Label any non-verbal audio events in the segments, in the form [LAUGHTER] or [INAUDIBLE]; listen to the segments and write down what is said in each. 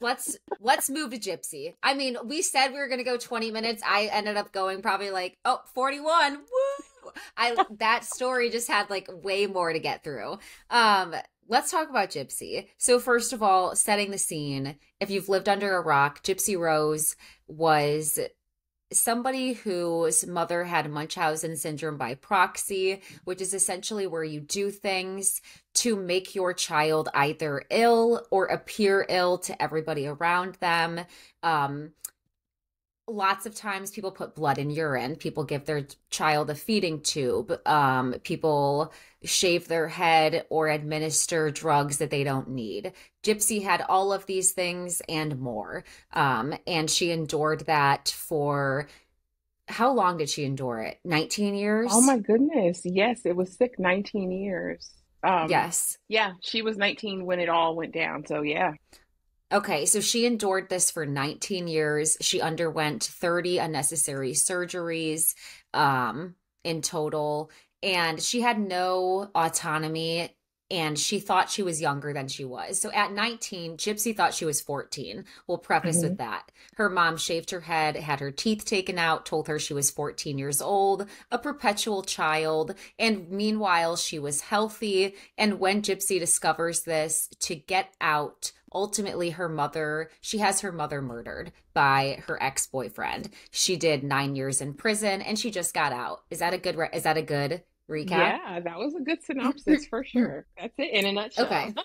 let's let's move to Gypsy. I mean, we said we were to go 20 minutes. I ended up going probably like, oh, 41. Woo! I that story just had like way more to get through. Um let's talk about Gypsy. So first of all, setting the scene. If you've lived under a rock, Gypsy Rose was somebody whose mother had Munchausen syndrome by proxy, which is essentially where you do things to make your child either ill or appear ill to everybody around them. Um, lots of times people put blood in urine. People give their child a feeding tube. Um, people shave their head or administer drugs that they don't need. Gypsy had all of these things and more. Um, and she endured that for how long did she endure it? 19 years? Oh my goodness. Yes it was sick 19 years. Um, yes. yeah she was 19 when it all went down. So yeah Okay, so she endured this for 19 years. She underwent 30 unnecessary surgeries um, in total, and she had no autonomy. And she thought she was younger than she was. So at 19, Gypsy thought she was 14. We'll preface mm-hmm. with that. Her mom shaved her head, had her teeth taken out, told her she was 14 years old, a perpetual child. And meanwhile, she was healthy. And when Gypsy discovers this, to get out, ultimately her mother she has her mother murdered by her ex-boyfriend. She did nine years in prison and she just got out. Is that a good re- is that a good recap? Yeah that was a good synopsis for [LAUGHS] sure. That's it in a nutshell. Okay. [LAUGHS]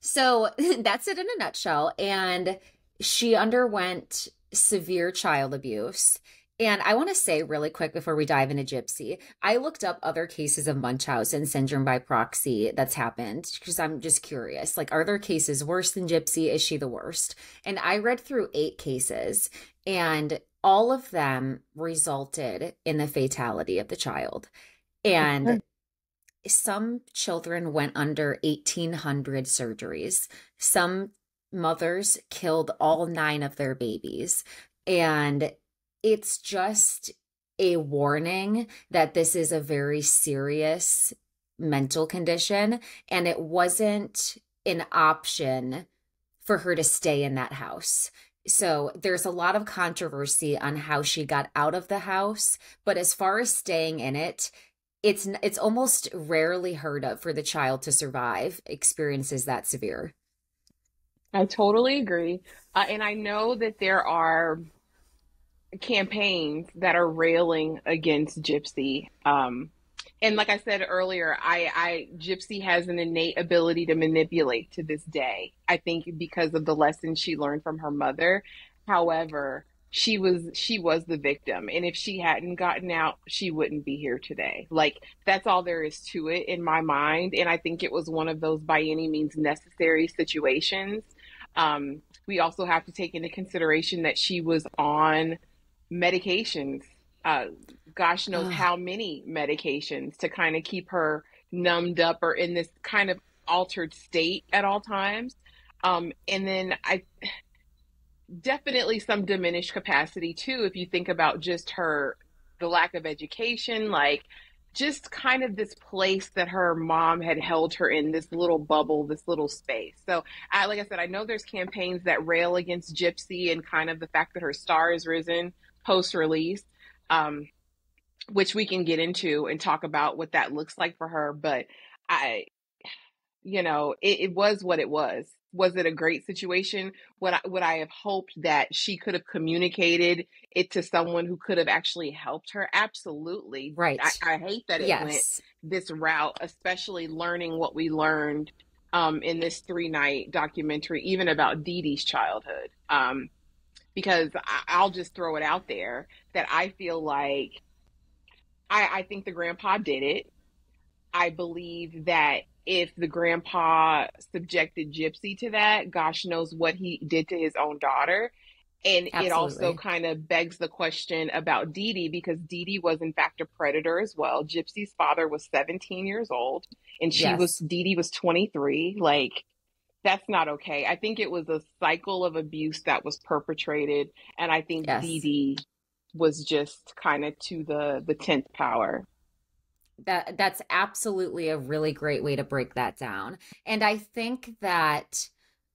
So [LAUGHS] that's it in a nutshell and she underwent severe child abuse and I want to say really quick before we dive into Gypsy, I looked up other cases of Munchausen syndrome by proxy that's happened because I'm just curious. Like, are there cases worse than Gypsy? Is she the worst? And I read through eight cases, and all of them resulted in the fatality of the child. And some children went under 1,800 surgeries. Some mothers killed all nine of their babies. And it's just a warning that this is a very serious mental condition and it wasn't an option for her to stay in that house. So there's a lot of controversy on how she got out of the house, but as far as staying in it, it's it's almost rarely heard of for the child to survive experiences that severe. I totally agree. Uh, and I know that there are campaigns that are railing against Gypsy. Um, and like I said earlier, I, I Gypsy has an innate ability to manipulate to this day. I think because of the lessons she learned from her mother. However, she was she was the victim and if she hadn't gotten out she wouldn't be here today like that's all there is to it in my mind and i think it was one of those by any means necessary situations um, we also have to take into consideration that she was on medications. Uh, gosh knows how many medications to kind of keep her numbed up or in this kind of altered state at all times. Um, and then I definitely some diminished capacity too, if you think about just her, the lack of education, like just kind of this place that her mom had held her in this little bubble, this little space. So, I, like I said, I know there's campaigns that rail against Gypsy and kind of the fact that her star is risen post release, um, which we can get into and talk about what that looks like for her. But I, you know, it, it was what it was. Was it a great situation? Would I, would I have hoped that she could have communicated it to someone who could have actually helped her? Absolutely. Right. I, I hate that it yes. went this route, especially learning what we learned um, in this three night documentary, even about Dee Dee's childhood. Um, because I, will just throw it out there that I feel like I, I think the grandpa did it. I believe that if the grandpa subjected Gypsy to that, gosh knows what he did to his own daughter. And Absolutely. it also kind of begs the question about Dee Dee because Dee Dee was in fact a predator as well. Gypsy's father was 17 years old and she yes. was Dee Dee was 23. Like that's not okay. I think it was a cycle of abuse that was perpetrated, and I think yes. Dee was just kind of to the the tenth power. That that's absolutely a really great way to break that down, and I think that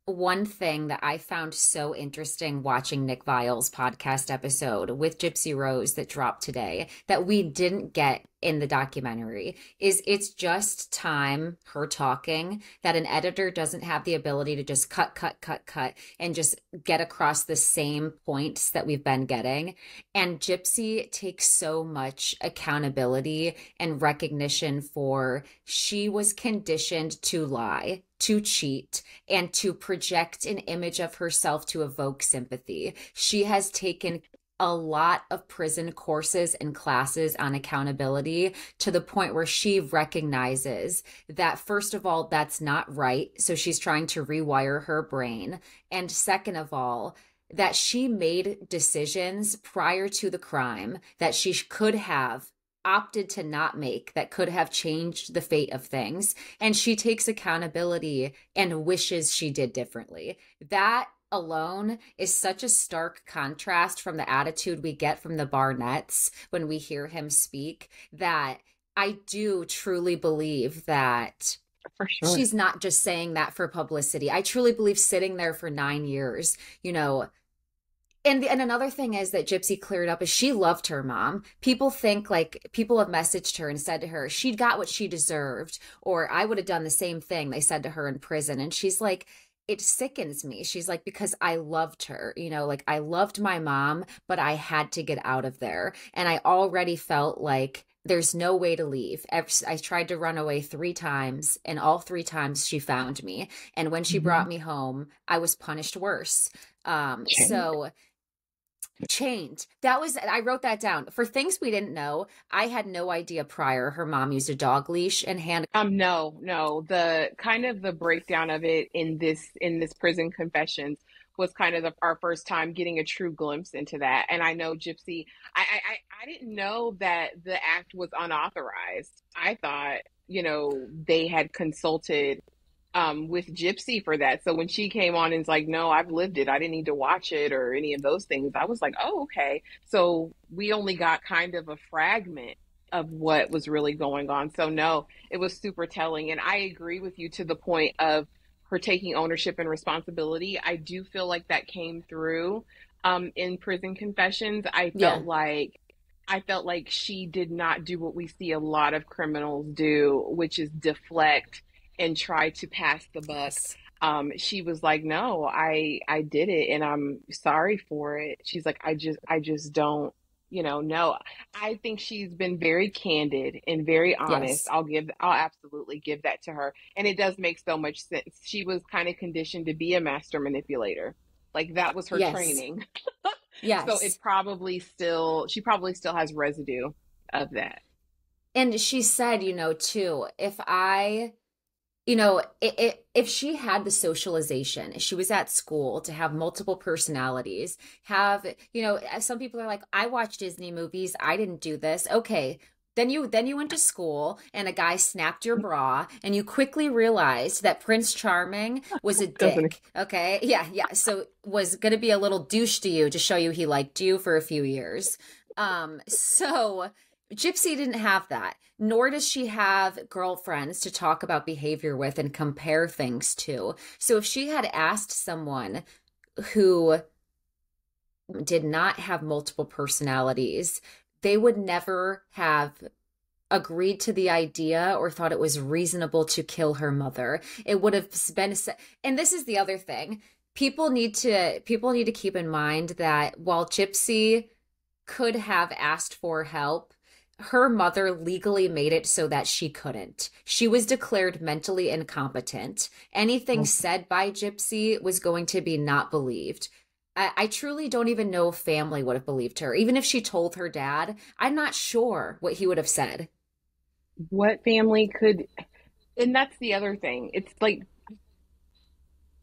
one thing that I found so interesting watching Nick Viall's podcast episode with Gypsy Rose that dropped today that we didn't get in the documentary is it's just time her talking that an editor doesn't have the ability to just cut cut cut cut and just get across the same points that we've been getting and gypsy takes so much accountability and recognition for she was conditioned to lie to cheat and to project an image of herself to evoke sympathy. She has taken a lot of prison courses and classes on accountability to the point where she recognizes that, first of all, that's not right. So she's trying to rewire her brain. And second of all, that she made decisions prior to the crime that she could have opted to not make that could have changed the fate of things. And she takes accountability and wishes she did differently. That alone is such a stark contrast from the attitude we get from the Barnetts when we hear him speak that I do truly believe that for sure. she's not just saying that for publicity. I truly believe sitting there for nine years, you know, and and another thing is that Gypsy cleared up is she loved her mom. People think like people have messaged her and said to her she'd got what she deserved, or I would have done the same thing. They said to her in prison, and she's like, it sickens me. She's like, because I loved her, you know, like I loved my mom, but I had to get out of there, and I already felt like there's no way to leave. I tried to run away three times, and all three times she found me. And when she mm-hmm. brought me home, I was punished worse. Um, so chained. That was I wrote that down. For things we didn't know, I had no idea prior her mom used a dog leash and hand Um no, no. The kind of the breakdown of it in this in this prison confessions was kind of the, our first time getting a true glimpse into that. And I know Gypsy, I, I I didn't know that the act was unauthorized. I thought, you know, they had consulted um, with Gypsy for that. So when she came on and was like, no, I've lived it. I didn't need to watch it or any of those things. I was like, oh, okay. So we only got kind of a fragment of what was really going on. So no, it was super telling. And I agree with you to the point of her taking ownership and responsibility. I do feel like that came through um, in prison confessions. I felt yeah. like I felt like she did not do what we see a lot of criminals do, which is deflect and try to pass the buck. Um, she was like, "No, I I did it, and I'm sorry for it." She's like, "I just I just don't." You know, no, I think she's been very candid and very honest. Yes. I'll give, I'll absolutely give that to her. And it does make so much sense. She was kind of conditioned to be a master manipulator. Like that was her yes. training. [LAUGHS] yes. So it probably still, she probably still has residue of that. And she said, you know, too, if I you know, it, it, if she had the socialization, she was at school to have multiple personalities, have, you know, some people are like, I watch Disney movies, I didn't do this. Okay. Then you then you went to school and a guy snapped your bra and you quickly realized that Prince Charming was a [LAUGHS] dick. Okay? Yeah, yeah. So was going to be a little douche to you to show you he liked you for a few years. Um so Gypsy didn't have that, nor does she have girlfriends to talk about behavior with and compare things to. So if she had asked someone who did not have multiple personalities, they would never have agreed to the idea or thought it was reasonable to kill her mother. It would have been and this is the other thing. People need to people need to keep in mind that while Gypsy could have asked for help, her mother legally made it so that she couldn't. She was declared mentally incompetent. Anything oh. said by Gypsy was going to be not believed. I, I, truly don't even know if family would have believed her. Even if she told her dad, I'm not sure what he would have said. What family could, and that's the other thing. It's like,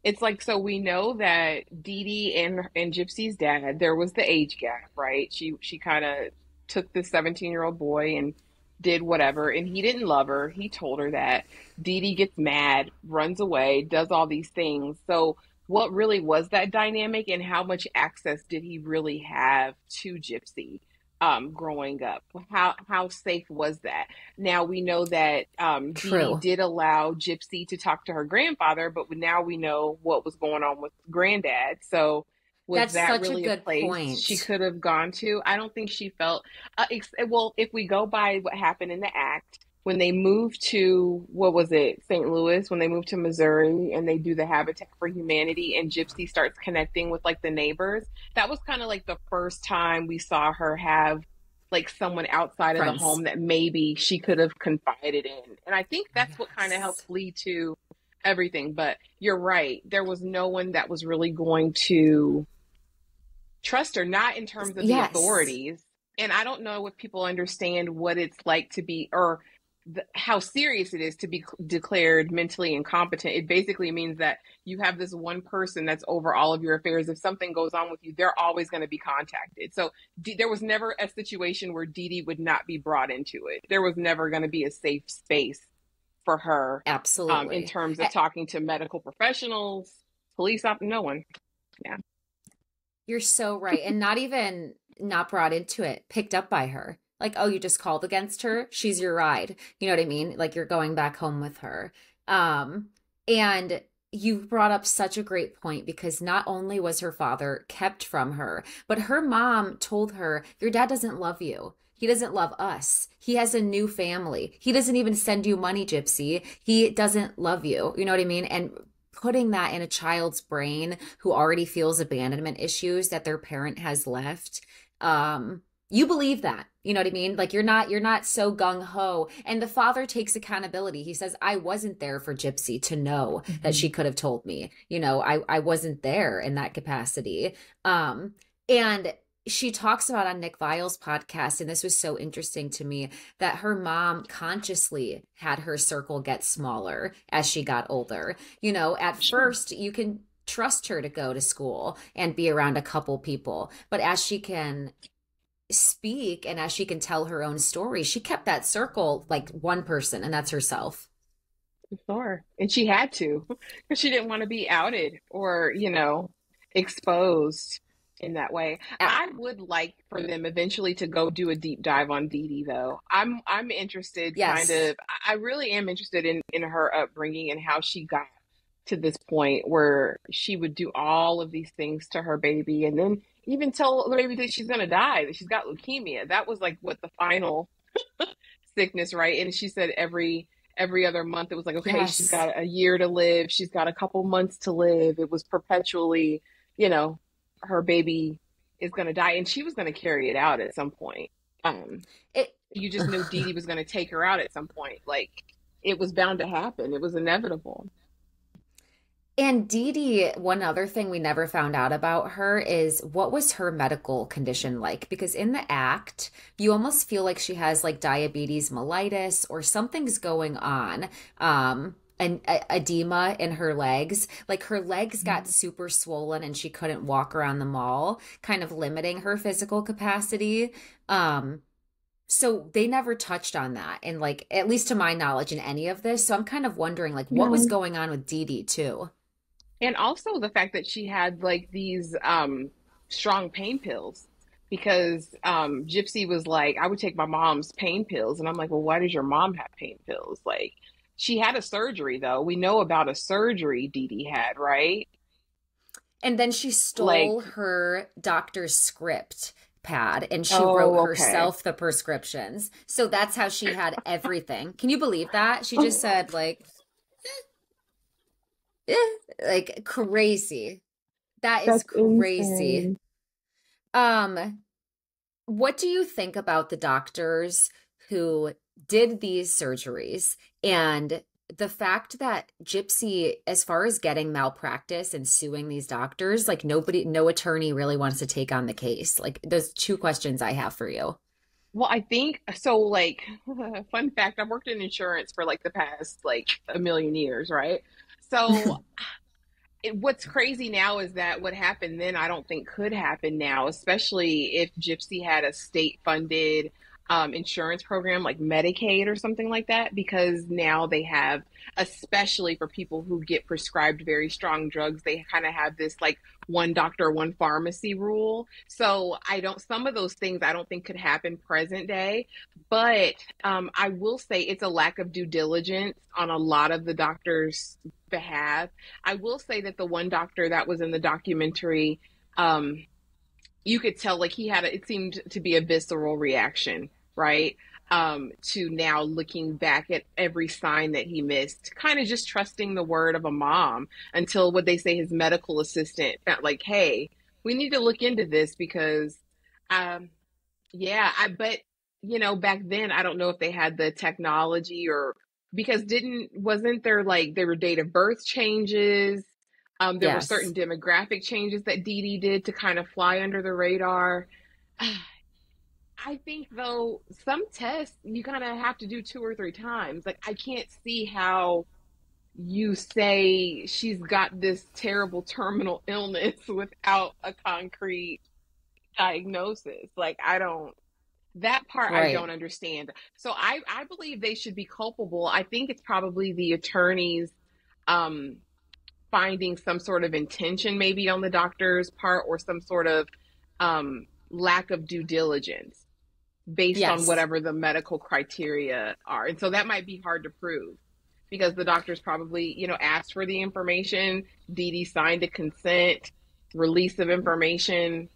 it's like so we know that Dee Dee and and Gypsy's dad, there was the age gap, right? She she kind of took the 17 year old boy and did whatever and he didn't love her he told her that Dee Dee gets mad runs away does all these things so what really was that dynamic and how much access did he really have to gypsy um, growing up? How how safe was that? Now we know that um, Dee did allow Gypsy to talk to her grandfather, but now we know what was going on with granddad. So was That's that really a, a place point. she could have gone to? I don't think she felt. Uh, ex- well, if we go by what happened in the act, when they moved to what was it, St. Louis, when they moved to Missouri and they do the Habitat for Humanity and Gypsy starts connecting with like the neighbors, that was kind of like the first time we saw her have like someone outside Friends. of the home that maybe she could have confided in. And I think that's yes. what kind of helped lead to everything. But you're right. There was no one that was really going to trust her, not in terms of yes. the authorities. And I don't know if people understand what it's like to be, or the, how serious it is to be declared mentally incompetent. It basically means that you have this one person that's over all of your affairs. If something goes on with you, they're always going to be contacted. So D- there was never a situation where Dee Dee would not be brought into it. There was never going to be a safe space for her. Absolutely. Um, in terms of talking to medical professionals, police, op- no one. Yeah. You're so [LAUGHS] right. and not even not brought into it, picked up by her like oh you just called against her she's your ride you know what i mean like you're going back home with her um and you've brought up such a great point because not only was her father kept from her but her mom told her your dad doesn't love you he doesn't love us. He has a new family. He doesn't even send you money, Gypsy. He doesn't love you. You know what I mean? And putting that in a child's brain who already feels abandonment issues that their parent has left um you believe that you know what i mean? Like you're not you're not so gung-ho. And the father takes accountability. He says i wasn't there for gypsy to know mm-hmm. that she could have told me. You know i i wasn't there in that capacity. Um and she talks about on Nick Viall's podcast, and this was so interesting to me that her mom consciously had her circle get smaller as she got older. You know, at sure. first, you can trust her to go to school and be around a couple people, but as she can speak and as she can tell her own story, she kept that circle like one person, and that's herself. Sure. And she had to because she didn't want to be outed or, you know, exposed in that way. I would like for them eventually to go do a deep dive on Dee Dee though. I'm I'm interested yes. kind of I really am interested in in her upbringing and how she got to this point where she would do all of these things to her baby and then even tell the baby that she's going to die, that she's got leukemia. That was like what the final [LAUGHS] sickness, right? And she said every every other month it was like, okay, yes. she's got a year to live, she's got a couple months to live. It was perpetually, you know, her baby is going to die and she was going to carry it out at some point. Um it you just knew [SIGHS] Dee Dee was going to take her out at some point. Like it was bound to happen. It was inevitable. And Dee Dee, one other thing we never found out about her is what was her medical condition like? Because in the act, you almost feel like she has like diabetes mellitus or something's going on. Um, and edema in her legs. Like her legs got mm-hmm. super swollen and she couldn't walk around the mall, kind of limiting her physical capacity. Um, so they never touched on that and like at least to my knowledge in any of this so i'm kind of wondering like what was going on with Dee Dee too and also the fact that she had like these um, strong pain pills because um, Gypsy was like, I would take my mom's pain pills. And I'm like, well, why does your mom have pain pills? Like, she had a surgery, though. We know about a surgery Dee Dee had, right? And then she stole like, her doctor's script pad and she oh, wrote herself okay. the prescriptions. So that's how she had everything. Can you believe that? She just [LAUGHS] said, like, like crazy. That is That's crazy. Insane. Um what do you think about the doctors who did these surgeries and the fact that Gypsy, as far as getting malpractice and suing these doctors, like nobody, no attorney really wants to take on the case. Like, those two questions I have for you. Well, I think so. Like, [LAUGHS] fun fact, I've worked in insurance for like the past like a million years, right? So [LAUGHS] it, what's crazy now is that what happened then I don't think could happen now, especially if Gypsy had a state funded um, insurance program like Medicaid or something like that, because now they have, especially for people who get prescribed very strong drugs, they kind of have this like one doctor, one pharmacy rule. So I don't, some of those things I don't think could happen present day. But um, I will say it's a lack of due diligence on a lot of the doctors' behalf. I will say that the one doctor that was in the documentary, um, you could tell like he had a, it seemed to be a visceral reaction, right? um, to now looking back at every sign that he missed, kind of just trusting the word of a mom until what they say his medical assistant felt like, hey, we need to look into this because, um, yeah, I but you know back then I don't know if they had the technology or because didn't wasn't there like there were date of birth changes. Um, there yes. were certain demographic changes that Dee Dee did to kind of fly under the radar. [SIGHS] I think though some tests you kind of have to do two or three times. Like I can't see how you say she's got this terrible terminal [LAUGHS] illness without a concrete diagnosis. Like I don't that part right. I don't understand. So I I believe they should be culpable. I think it's probably the attorneys um finding some sort of intention maybe on the doctor's part or some sort of um lack of due diligence based yes. on whatever the medical criteria are. And so that might be hard to prove because the doctors probably, you know, asked for the information. Dee signed a consent, release of information.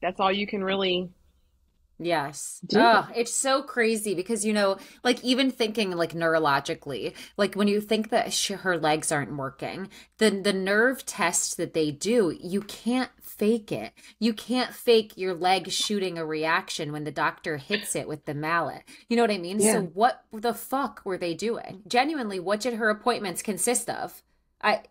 That's all you can really Yes. Oh, it's so crazy because you know, like even thinking like neurologically, like when you think that she, her legs aren't working, the the nerve test that they do, you can't fake it. You can't fake your leg shooting a reaction when the doctor hits it with the mallet. You know what I mean? Yeah. So what the fuck were they doing? Genuinely, what did her appointments consist of? I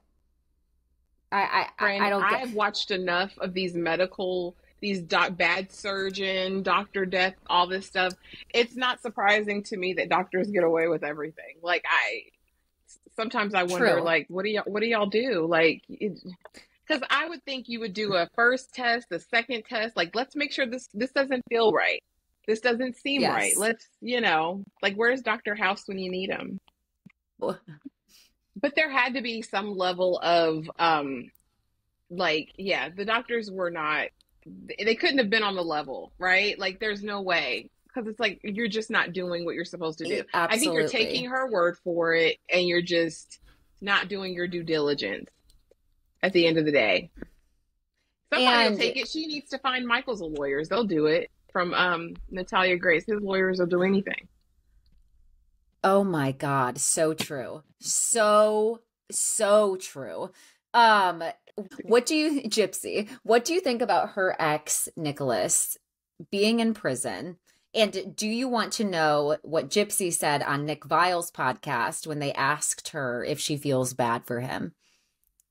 I I, I don't get... I've watched enough of these medical these doc, bad surgeon, doctor death, all this stuff. It's not surprising to me that doctors get away with everything. Like I, sometimes I wonder, True. like, what do y'all, what do y'all do? Like, because I would think you would do a first test, a second test. Like, let's make sure this this doesn't feel right. This doesn't seem yes. right. Let's, you know, like, where's Doctor House when you need him? but there had to be some level of um like yeah the doctors were not they couldn't have been on the level, right? Like there's no way because it's like you're just not doing what you're supposed to do. Absolutely. I think you're taking her word for it and you're just not doing your due diligence at the end of the day. Somebody and, will take it. She needs to find Michael's lawyers. They'll do it from um, Natalia Grace. His lawyers will do anything. Oh my God. So true. So, so true. Um, what do you, Gypsy, what do you think about her ex, Nicholas, being in prison? And do you want to know what Gypsy said on Nick Viall's podcast when they asked her if she feels bad for him?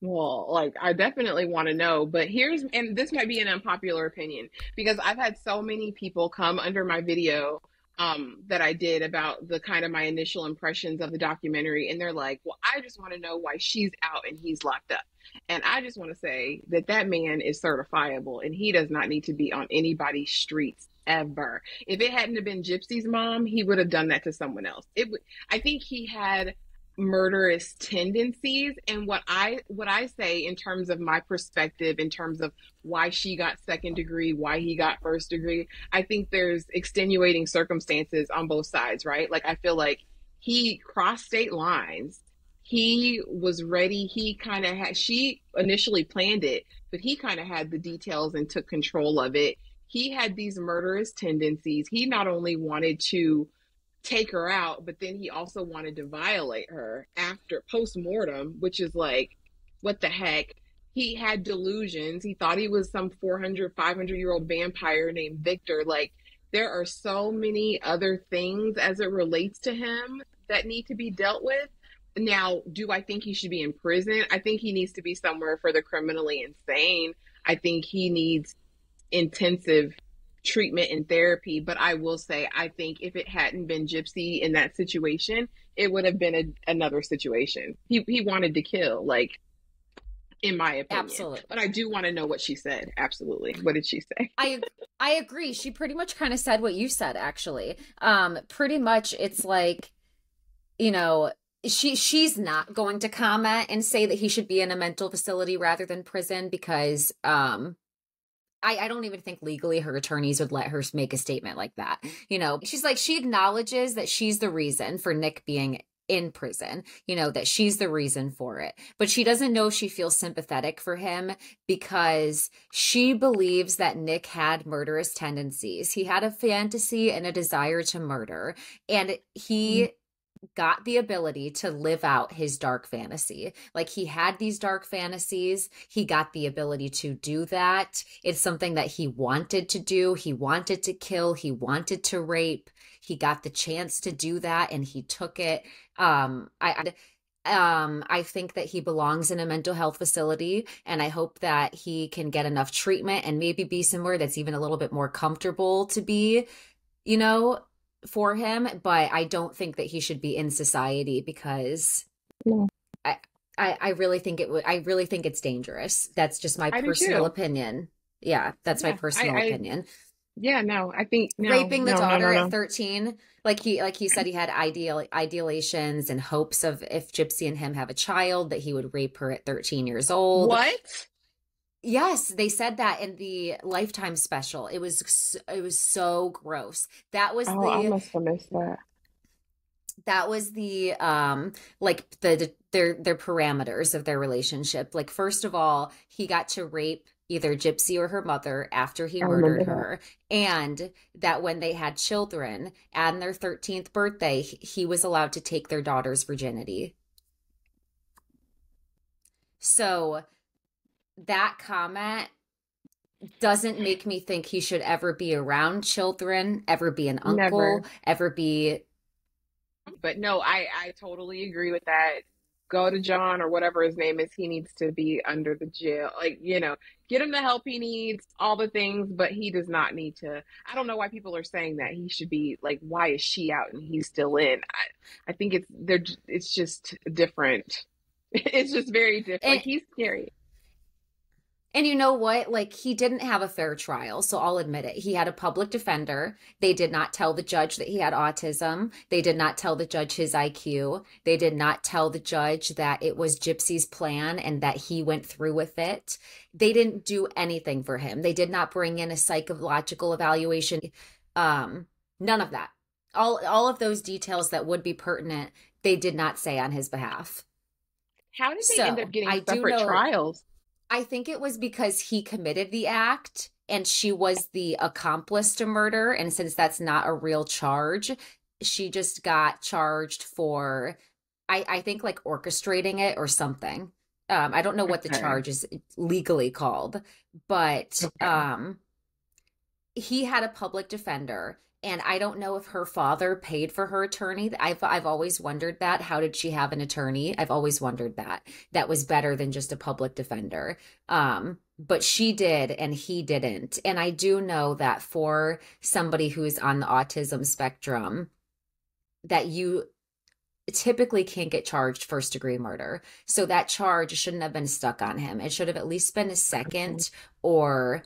Well, like I definitely want to know, but here's and this might be an unpopular opinion because I've had so many people come under my video um, that I did about the kind of my initial impressions of the documentary, and they're like, "Well, I just want to know why she's out and he's locked up." And I just want to say that that man is certifiable and he does not need to be on anybody's streets ever. If it hadn't have been Gypsy's mom, he would have done that to someone else. It would I think he had murderous tendencies and what I what I say in terms of my perspective in terms of why she got second degree, why he got first degree, I think there's extenuating circumstances on both sides, right? Like I feel like he crossed state lines he was ready. He kind of had, she initially planned it, but he kind of had the details and took control of it. He had these murderous tendencies. He not only wanted to take her out, but then he also wanted to violate her after post mortem, which is like, what the heck? He had delusions. He thought he was some 400, 500 year old vampire named Victor. Like, there are so many other things as it relates to him that need to be dealt with now, do I think he should be in prison? I think he needs to be somewhere for the criminally insane. I think he needs intensive treatment and therapy. But I will say, I think if it hadn't been Gypsy in that situation, it would have been a, another situation. He he wanted to kill, like in my opinion. Absolutely. But I do want to know what she said. Absolutely. What did she say? I I agree. She pretty much kind of said what you said actually. Um pretty much it's like you know, she she's not going to comment and say that he should be in a mental facility rather than prison because um I, I don't even think legally her attorneys would let her make a statement like that. You know, she's like, she acknowledges that she's the reason for Nick being in prison, you know, that she's the reason for it. But she doesn't know she feels sympathetic for him because she believes that Nick had murderous tendencies. He had a fantasy and a desire to murder. And he mm-hmm got the ability to live out his dark fantasy. Like he had these dark fantasies, he got the ability to do that. It's something that he wanted to do. He wanted to kill, he wanted to rape. He got the chance to do that and he took it. Um I, I um I think that he belongs in a mental health facility and I hope that he can get enough treatment and maybe be somewhere that's even a little bit more comfortable to be you know for him, but I don't think that he should be in society because no. I, I, I really think it would. I really think it's dangerous. That's just my I personal opinion. Yeah, that's yeah, my personal I, opinion. Yeah, no, I think no, raping the no, daughter no, at thirteen, like he, like he said, he had ideal idealations and hopes of if Gypsy and him have a child that he would rape her at thirteen years old. What? Yes, they said that in the Lifetime special. It was it was so gross. That was oh, the I must have missed that. That was the um like the, the their their parameters of their relationship. Like first of all, he got to rape either Gypsy or her mother after he I murdered her. And that when they had children and their 13th birthday, he was allowed to take their daughter's virginity. So that comment doesn't make me think he should ever be around children, ever be an uncle, Never. ever be. But no, I I totally agree with that. Godejohn or whatever his name is. He needs to be under the jail. Like you know, get him the help he needs, all the things. But he does not need to. I don't know why people are saying that he should be like. Why is she out and he's still in? I I think it's they're. It's just different. [LAUGHS] It's just very different. And, like he's scary. And you know what? Like, he didn't have a fair trial. So I'll admit it. He had a public defender. They did not tell the judge that he had autism. They did not tell the judge his IQ. They did not tell the judge that it was Gypsy's plan and that he went through with it. They didn't do anything for him. They did not bring in a psychological evaluation. Um, none of that. All, all of those details that would be pertinent, they did not say on his behalf. How did they so, end up getting I separate know, trials? I think it was because he committed the act and she was the accomplice to murder. And since that's not a real charge, she just got charged for, I, I think, like orchestrating it or something. Um, I don't know what the charge is legally called, but okay. um, he had a public defender and I don't know if her father paid for her attorney. I've I've always wondered that. How did she have an attorney? I've always wondered that. That was better than just a public defender. Um, but she did and he didn't. And I do know that for somebody who's on the autism spectrum, that you typically can't get charged first degree murder. So that charge shouldn't have been stuck on him. It should have at least been a second or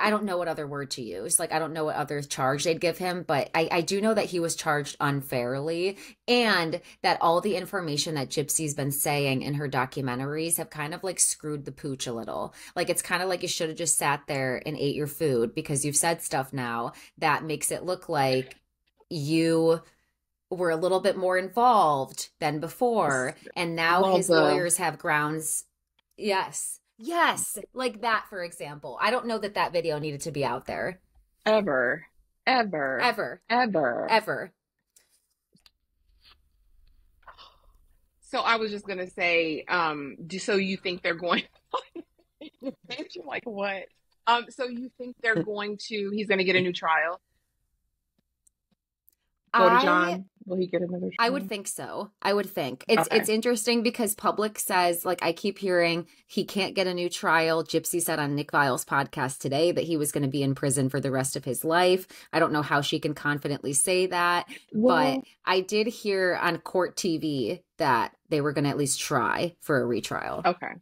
I don't know what other word to use. Like, I don't know what other charge they'd give him, but I, I do know that he was charged unfairly and that all the information that Gypsy's been saying in her documentaries have kind of like screwed the pooch a little. Like, it's kind of like you should have just sat there and ate your food because you've said stuff now that makes it look like you were a little bit more involved than before. And now well, his the... lawyers have grounds. Yes Yes, like that, for example. I don't know that that video needed to be out there. Ever. Ever. Ever. Ever. Ever. So I was just gonna say, um, so you think they're going? You're [LAUGHS] like what? Um, so you think they're [LAUGHS] going to? He's going to get a new trial. Godejohn. Will he get another? I would think so. I would think it's okay. it's interesting because public says like I keep hearing he can't get a new trial. Gypsy said on Nick Viall's podcast today that he was going to be in prison for the rest of his life. I don't know how she can confidently say that, well, but I did hear on court TV that they were going to at least try for a retrial. Okay.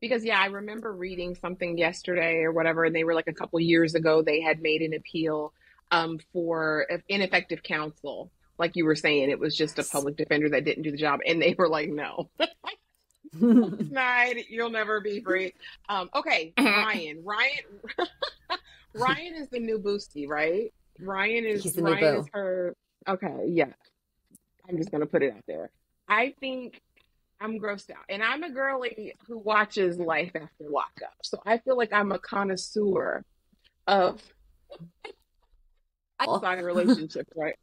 Because yeah, I remember reading something yesterday or whatever, and they were like a couple years ago they had made an appeal um, for ineffective counsel like you were saying, it was just a public defender that didn't do the job, and they were like, no. [LAUGHS] Night, you'll never be free. Um, okay, [LAUGHS] Ryan. Ryan [LAUGHS] Ryan is the new Boosty, right? Ryan is Ryan is her okay, yeah. I'm just gonna put it out there. I think I'm grossed out. And I'm a girly who watches life after lockup. So I feel like I'm a connoisseur of outside relationships, right?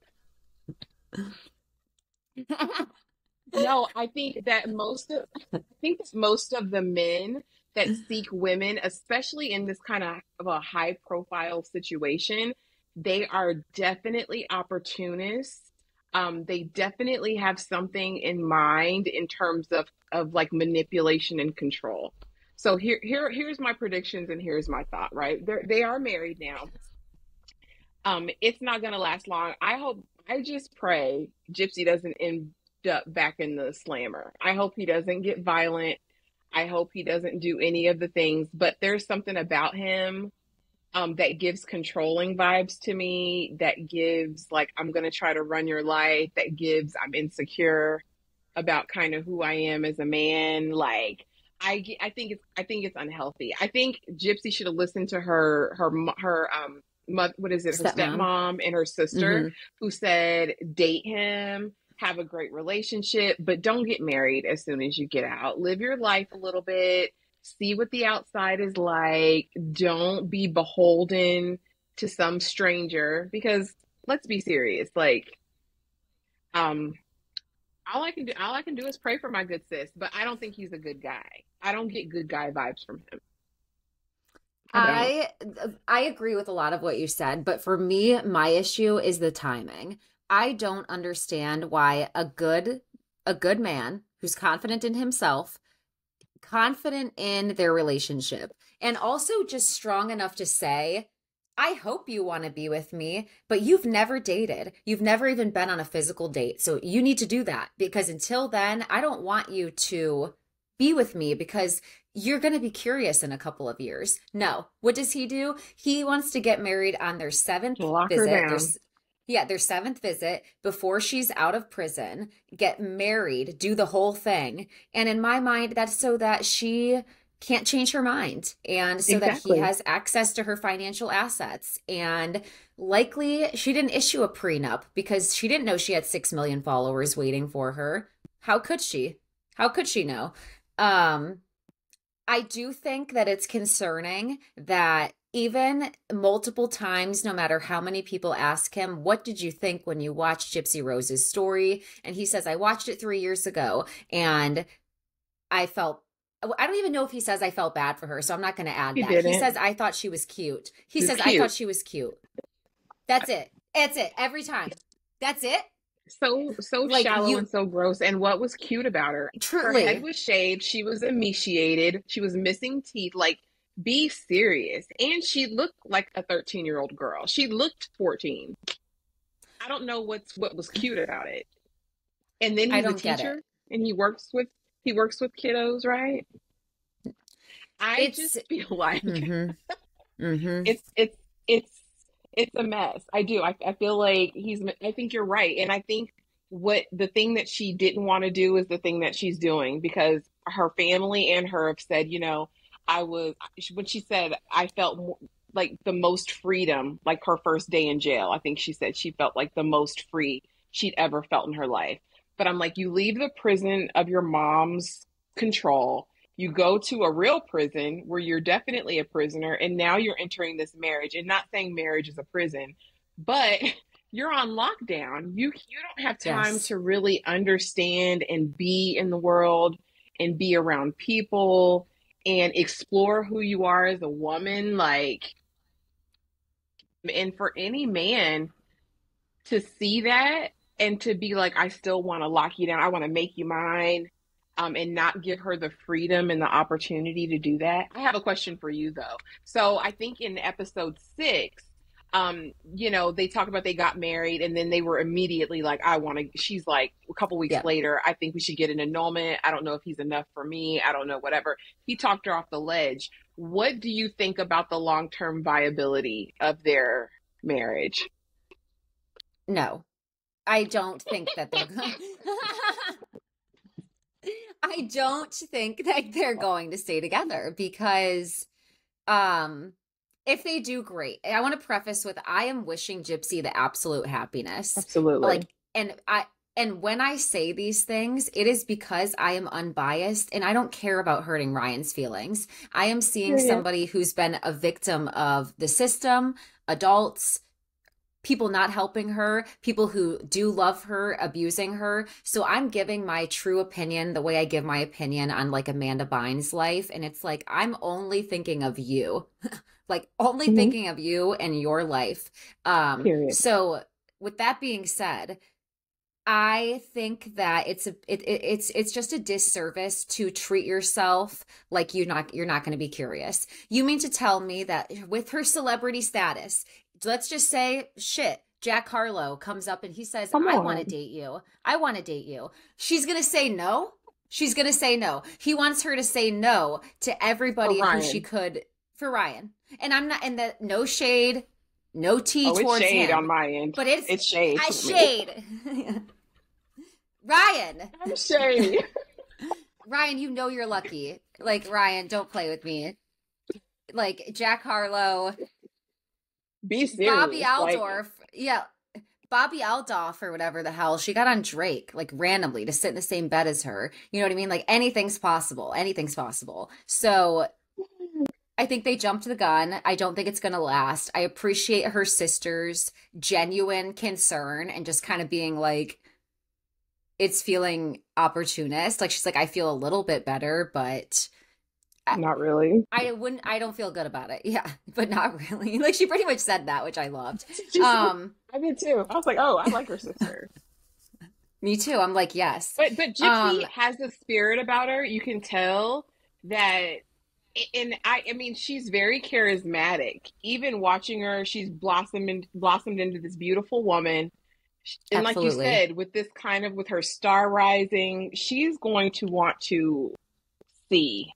[LAUGHS] No, I think that most of I think most of the men that seek women, especially in this kind of, of a high profile situation, they are definitely opportunists. Um, they definitely have something in mind in terms of, of like manipulation and control. So here, here, here's my predictions and here's my thought, right? They're, they are married now. Um, it's not going to last long. I hope, I just pray Gypsy doesn't end up back in the slammer. I hope he doesn't get violent. I hope he doesn't do any of the things, but there's something about him um, that gives controlling vibes to me, that gives like, I'm going to try to run your life, that gives I'm insecure about kind of who I am as a man. Like, I, I think it's I think it's unhealthy. I think Gypsy should have listened to her her her um mother, what is it her Stepmom. stepmom and her sister Mhm. who said date him, have a great relationship, but don't get married as soon as you get out. Live your life a little bit, see what the outside is like. Don't be beholden to some stranger because let's be serious, like um all I can do all I can do is pray for my good sis, but I don't think he's a good guy. I don't get good guy vibes from him. I. I agree with a lot of what you said, but for me, my issue is the timing. I don't understand why a good a good man who's confident in himself, confident in their relationship, and also just strong enough to say, I hope you want to be with me, but you've never dated. You've never even been on a physical date. So you need to do that because until then, I don't want you to be with me because you're going to be curious in a couple of years. No. What does he do? He wants to get married on their seventh Lock visit. There's yeah, their seventh visit before she's out of prison, get married, do the whole thing. And in my mind, that's so that she can't change her mind and so that Exactly. he has access to her financial assets. And likely she didn't issue a prenup because she didn't know she had 6 million followers waiting for her. How could she? How could she know? Um, I do think that it's concerning that even multiple times, no matter how many people ask him, What did you think when you watched Gypsy Rose's story? And he says, I watched it three years ago and I felt. I don't even know if he says I felt bad for her, so I'm not going to add He that. He didn't. says I thought she was cute. He She's says I thought she was cute. That's it. That's it. Every time. That's it. So so Like, shallow you- and so gross. And what was cute about her? Her head was shaved. She was emaciated. She was missing teeth. Like, be serious. And she looked like a 13 year old girl. She looked 14. I don't know what's what was cute about it. And then he's a don't get it. teacher and he works with he works with kiddos, right? I It's- just feel like hmm hmm [LAUGHS] it's it's it's it's a mess. I do. I, I feel like he's. I think you're right, and I think what the thing that she didn't want to do is the thing that she's doing because her family and her have said, you know, I was when she said I felt like the most freedom, like her first day in jail. I think she said she felt like the most free she'd ever felt in her life. But I'm like, you leave the prison of your mom's control you go to a real prison where you're definitely a prisoner and now you're entering this marriage and not saying marriage is a prison but [LAUGHS] you're on lockdown. You you don't have time Yes. to really understand and be in the world and be around people and explore who you are as a woman like and for any man to see that and to be like i still want to lock you down. I want to make you mine um, and not give her the freedom and the opportunity to do that. I have a question for you though. So I think in episode six, um, you know, they talk about they got married and then they were immediately like, I want to, she's like, a couple weeks Yeah. later, I think we should get an annulment. I don't know if he's enough for me. I don't know, whatever. He talked her off the ledge. What do you think about the long term viability of their marriage? No. I don't think that they're [LAUGHS] I don't think that [LAUGHS] they're going to stay together because um if they do great. I want to preface with I am wishing Gypsy the absolute happiness. Absolutely. Like and I and when I say these things, it is because I am unbiased and I don't care about hurting Ryan's feelings. I am seeing yeah. somebody who's been a victim of the system, adults, people not helping her, people who do love her, abusing her. So I'm giving my true opinion the way I give my opinion on like Amanda Bynes' life. And it's like, I'm only thinking of you, [LAUGHS] like only mm-hmm. thinking of you and your life. Um, Period. So with that being said, I think that it's a it, it, it's it's just a disservice to treat yourself like you're not you're not going to be curious. You mean to tell me that with her celebrity status, let's just say shit jack harlow comes up and he says Come i want to date you. I want to date you. She's gonna say no. She's gonna say no. He wants her to say no to everybody who she could for ryan. And i'm not and the no shade no tea oh, towards shade him, on my end. But it's it's shade I shade. [LAUGHS] Ryan. I'm shade. [LAUGHS] Ryan you know you're lucky. Like ryan don't play with me. Like jack harlow be serious. Bobbi Althoff, like... yeah. Bobbi Althoff or whatever the hell, she got on Drake like randomly to sit in the same bed as her. You know what I mean? Like anything's possible. Anything's possible. So I think they jumped the gun. I don't think it's going to last. I appreciate her sister's genuine concern and just kind of being like, it's feeling opportunist. Like she's like, I feel a little bit better, but not really. I wouldn't. I don't feel good about it. [LAUGHS] Yeah, but not really. [LAUGHS] Like she pretty much said that, which I loved. [LAUGHS] Um, I did too. I was like, oh, I like her sister. me too. I'm like, yes. But but Gypsy um, has a spirit about her. You can tell that. And I, I mean, she's very charismatic. Even watching her, she's blossomed blossomed into this beautiful woman. And absolutely. like you said, with this kind of with her star rising, she's going to want to see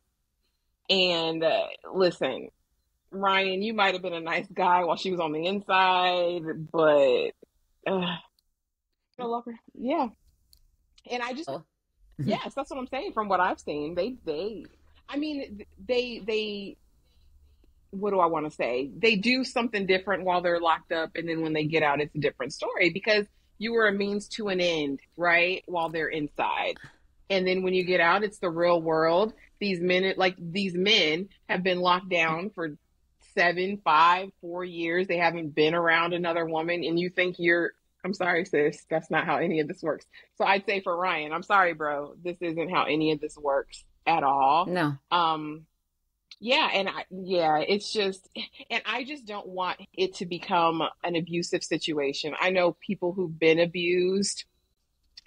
and uh, listen, Ryan, you might have been a nice guy while she was on the inside, but uh, I love her. Yeah, and I just oh. [LAUGHS] yes, that's what I'm saying. From what I've seen, they they, I mean, they they. What do I want to say? They do something different while they're locked up, and then when they get out, it's a different story because you were a means to an end, right? While they're inside, and then when you get out, it's the real world these men like these men have been locked down for seven, five, four years. They haven't been around another woman, and you think you're I'm sorry, sis. That's not how any of this works. So I'd say for Ryan, I'm sorry, bro. This isn't how any of this works at all. No. Um, yeah, and I, yeah, it's just, and I just don't want it to become an abusive situation. I know people who've been abused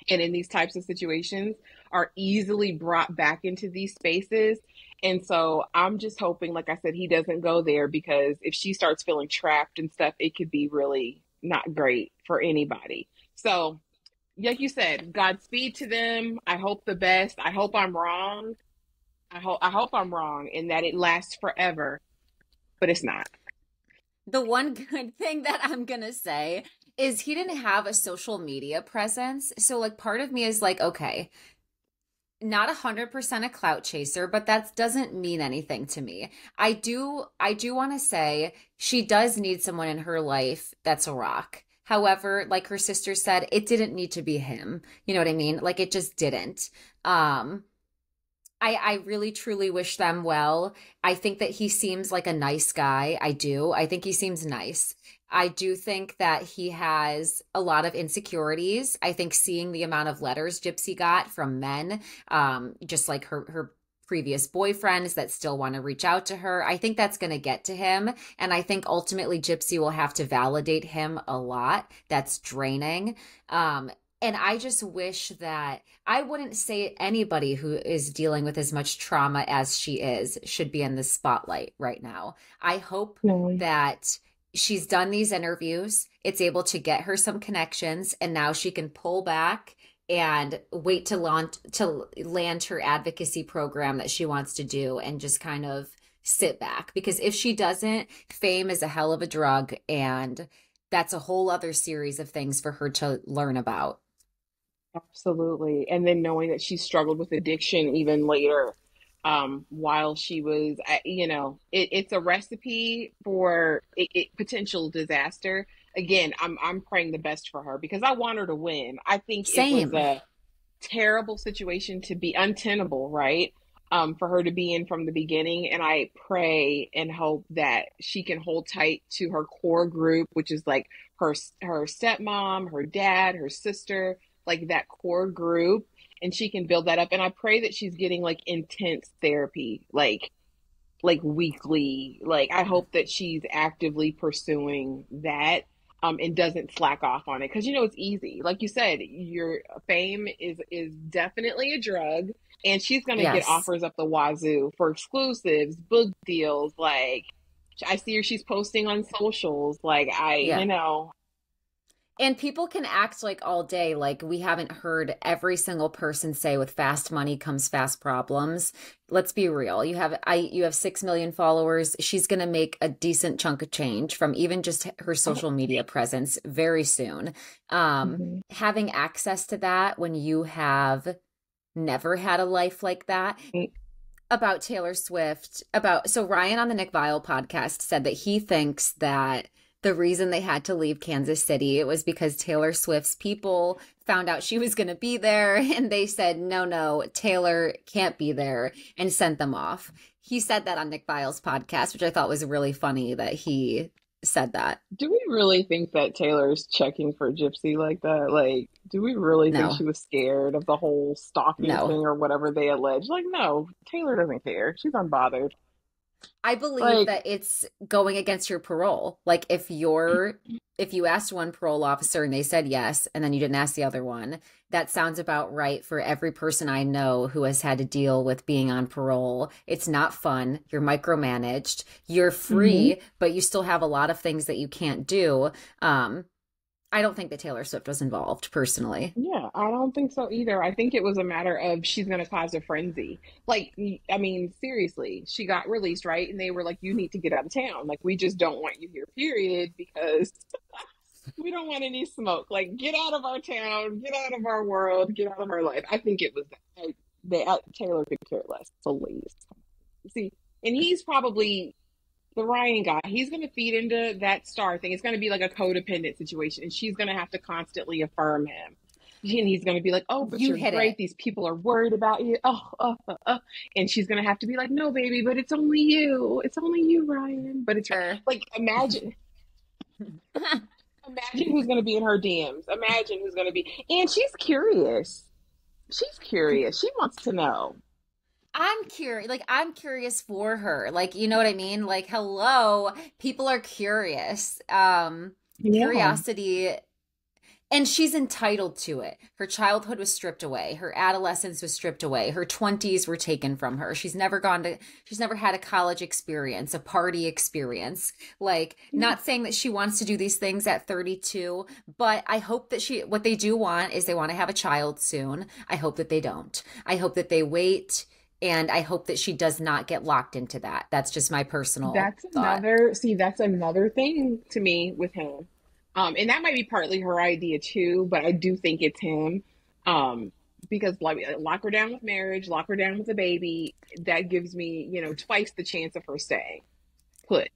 and in these types of situations are easily brought back into these spaces. And so I'm just hoping, like I said, he doesn't go there because if she starts feeling trapped and stuff, it could be really not great for anybody. So, like you said, Godspeed to them. I hope the best. I hope I'm wrong. I hope I hope I'm wrong and that it lasts forever, but it's not. The one [LAUGHS] good thing that I'm gonna say is he didn't have a social media presence. So like part of me is like, okay, not a hundred percent a clout chaser, but that doesn't mean anything to me. I do I do want to say she does need someone in her life that's a rock. However, like her sister said, it didn't need to be him. You know what I mean? Like it just didn't. Um I, I really truly wish them well. I think that he seems like a nice guy. I do. I think he seems nice. I do think that he has a lot of insecurities. I think seeing the amount of letters Gypsy got from men, um, just like her her previous boyfriends that still want to reach out to her, I think that's going to get to him. And I think ultimately Gypsy will have to validate him a lot. That's draining. Um, and I just wish that I wouldn't say anybody who is dealing with as much trauma as she is should be in the spotlight right now. I hope no. that she's done these interviews. It's able to get her some connections, and now she can pull back and wait to launch to land her advocacy program that she wants to do, and just kind of sit back. Because if she doesn't, fame is a hell of a drug, and that's a whole other series of things for her to learn about. Absolutely. And then knowing that she struggled with addiction even later um, while she was, you know, it, it's a recipe for it, it, potential disaster. Again, I'm I'm praying the best for her because I want her to win. I think Same. it was a terrible situation to be untenable, right? Um, for her to be in from the beginning, and I pray and hope that she can hold tight to her core group, which is like her her stepmom, her dad, her sister, like that core group and she can build that up. And I pray that she's getting like intense therapy, like like weekly. Like I hope that she's actively pursuing that um, and doesn't slack off on it because you know it's easy. Like you said, your fame is is definitely a drug, and she's gonna yes. get offers up the wazoo for exclusives, book deals. Like I see her, she's posting on socials. Like I, yeah. you know, and people can act like all day like we haven't heard every single person say with fast money comes fast problems. Let's be real. You have I you have 6 million followers. She's going to make a decent chunk of change from even just her social media presence very soon. Um mm-hmm. having access to that when you have never had a life like that mm. about Taylor Swift, about so Ryan on the Nick Viall podcast said that he thinks that the reason they had to leave Kansas City it was because Taylor Swift's people found out she was going to be there [LAUGHS] and they said no no Taylor can't be there and sent them off. He said that on Nick Viall's podcast, which I thought was really funny that he said that. Do we really think that Taylor's checking for Gypsy like that? Like, do we really no. think she was scared of the whole stalking no. thing or whatever they allege? Like, no, Taylor doesn't care. She's unbothered. I believe like, that it's going against your parole. Like if you're if you asked one parole officer and they said yes and then you didn't ask the other one, that sounds about right for every person I know who has had to deal with being on parole. It's not fun. You're micromanaged. You're free, mm-hmm. but you still have a lot of things that you can't do. Um I don't think that Taylor Swift was involved personally. Yeah, I don't think so either. I think it was a matter of she's going to cause a frenzy. Like, I mean, seriously, she got released, right? And they were like, you need to get out of town. Like, we just don't want you here, period, because [LAUGHS] we don't want any smoke. Like, get out of our town, get out of our world, get out of our life. I think it was that. They, Taylor could care less, please. See, and he's probably the Ryan guy, he's going to feed into that star thing. It's going to be like a codependent situation, and she's going to have to constantly affirm him. And he's going to be like, "Oh, but you are great. It. These people are worried about you." Oh, uh, uh, uh. and she's going to have to be like, "No, baby, but it's only you. It's only you, Ryan." But it's her. Like, imagine, imagine who's going to be in her DMs. Imagine who's going to be, and she's curious. She's curious. She wants to know. I'm curious. Like, I'm curious for her. Like, you know what I mean? Like, hello, people are curious. Um, yeah. curiosity and she's entitled to it. Her childhood was stripped away. Her adolescence was stripped away. Her 20s were taken from her. She's never gone to she's never had a college experience, a party experience. Like not saying that she wants to do these things at 32, but I hope that she what they do want is they want to have a child soon. I hope that they don't. I hope that they wait and I hope that she does not get locked into that. That's just my personal. That's thought. another. See, that's another thing to me with him, um, and that might be partly her idea too. But I do think it's him, um, because like lock her down with marriage, lock her down with a baby. That gives me, you know, twice the chance of her staying put.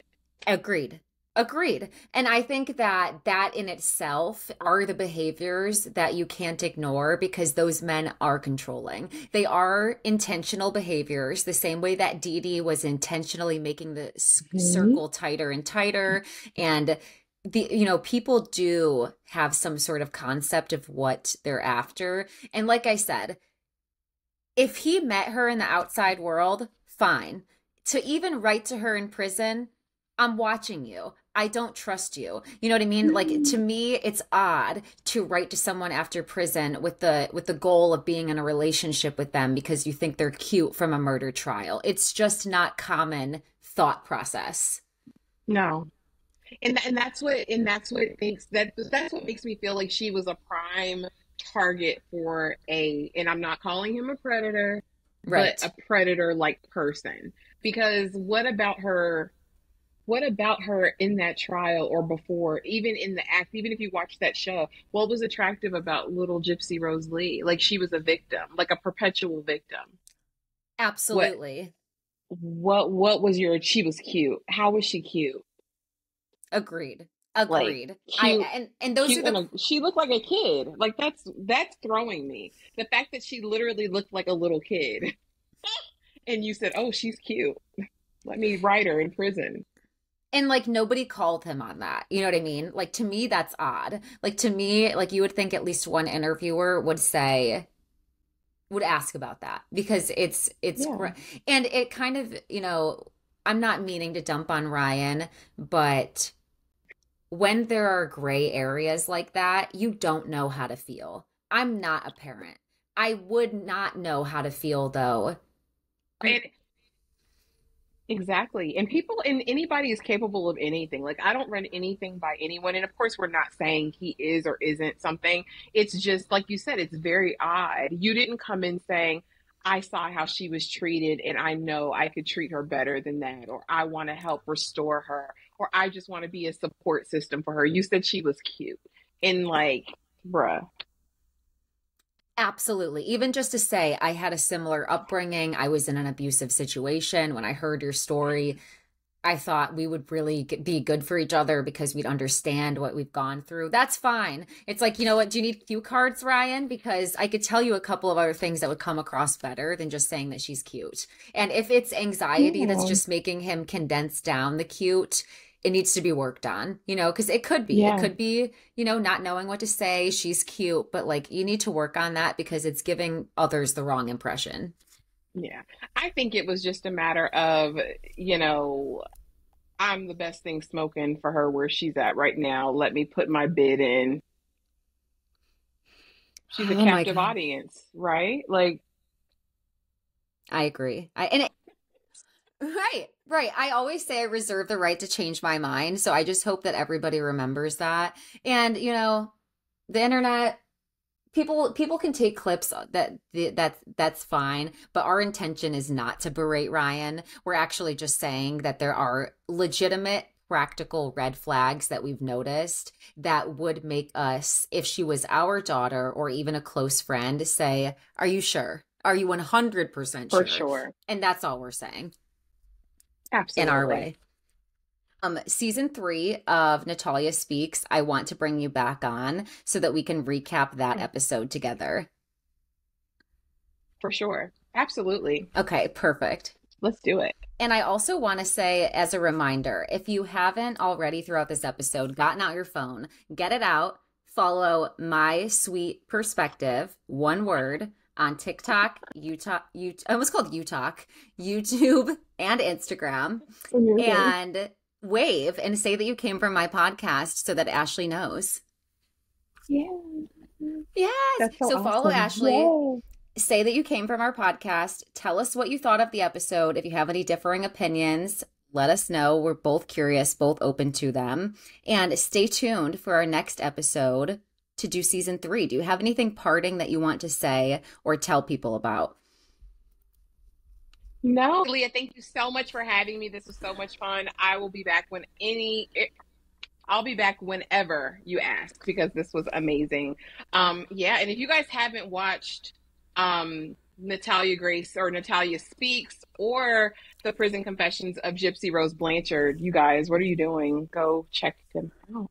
Agreed. Agreed. And I think that that in itself are the behaviors that you can't ignore because those men are controlling. They are intentional behaviors, the same way that Dee Dee was intentionally making the mm-hmm. circle tighter and tighter. And the you know people do have some sort of concept of what they're after and like i said if he met her in the outside world fine to even write to her in prison I'm watching you. I don't trust you. You know what I mean? Like to hmm. me it's odd to write to someone after prison with the with the goal of being in a relationship with them because you think they're cute from a murder trial. It's just not common thought process. No. And and that's what and that's what makes that that's what makes me feel like she was a prime target for a and I'm not calling him a predator, right. but a predator like person. Because what about her what about her in that trial or before, even in the act, even if you watch that show, what was attractive about little Gypsy Rose Lee? Like she was a victim, like a perpetual victim. Absolutely. What what, what was your she was cute. How was she cute? Agreed. Agreed. Like, cute, I, and and those are the a, she looked like a kid. Like that's that's throwing me. The fact that she literally looked like a little kid. [LAUGHS] and you said, "Oh, she's cute. Let me write her in prison." And like nobody called him on that. You know what I mean? Like to me that's odd. Like to me, like you would think at least one interviewer would say would ask about that because it's it's yeah. and it kind of, you know, I'm not meaning to dump on Ryan, but when there are gray areas like that, you don't know how to feel. I'm not a parent. I would not know how to feel though. And exactly. And people and anybody is capable of anything. Like I don't run anything by anyone. And of course we're not saying he is or isn't something. It's just like you said, it's very odd. You didn't come in saying, I saw how she was treated and I know I could treat her better than that, or I want to help restore her, or I just want to be a support system for her. You said she was cute. And like, bruh. Absolutely. Even just to say, I had a similar upbringing. I was in an abusive situation. When I heard your story, I thought we would really be good for each other because we'd understand what we've gone through. That's fine. It's like, you know what? Do you need cue cards, Ryan? Because I could tell you a couple of other things that would come across better than just saying that she's cute. And if it's anxiety that's just making him condense down the cute, it needs to be worked on, you know, because it could be. Yeah. It could be, you know, not knowing what to say. She's cute, but like you need to work on that because it's giving others the wrong impression. Yeah. I think it was just a matter of, you know, I'm the best thing smoking for her where she's at right now. Let me put my bid in. She's a oh captive audience, right? Like I agree. I and it, right, right. I always say I reserve the right to change my mind, so I just hope that everybody remembers that. And you know, the internet people people can take clips uh, that that's that's fine but our intention is not to berate ryan. We're actually just saying that there are legitimate practical red flags that we've noticed that would make us if she was our daughter or even a close friend say are you sure? Are you 100% sure for sure. And that's all we're saying absolutely in our way um, season three of Natalia Speaks, I want to bring you back on so that we can recap that episode together. For sure. Absolutely. Okay, perfect. Let's do it. And I also want to say, as a reminder, if you haven't already throughout this episode gotten out your phone, get it out, follow My Sweet Perspective, one word, on TikTok, Utah, Utah I almost called Utah, YouTube, and Instagram. Mm-hmm. And wave and say that you came from my podcast so that Ashley knows. Yeah. Yes. So, so, follow Ashley. Yay. Say that you came from our podcast. Tell us what you thought of the episode. If you have any differing opinions, let us know. We're both curious, both open to them. And stay tuned for our next episode to do season three. Do you have anything parting that you want to say or tell people about? No, Leah, thank you so much for having me. This was so much fun. I will be back when any. I'll be back whenever you ask because this was amazing. Um, yeah, and if you guys haven't watched um, Natalia Grace or Natalia Speaks or the Prison Confessions of Gypsy Rose Blanchard, you guys, what are you doing? Go check them out.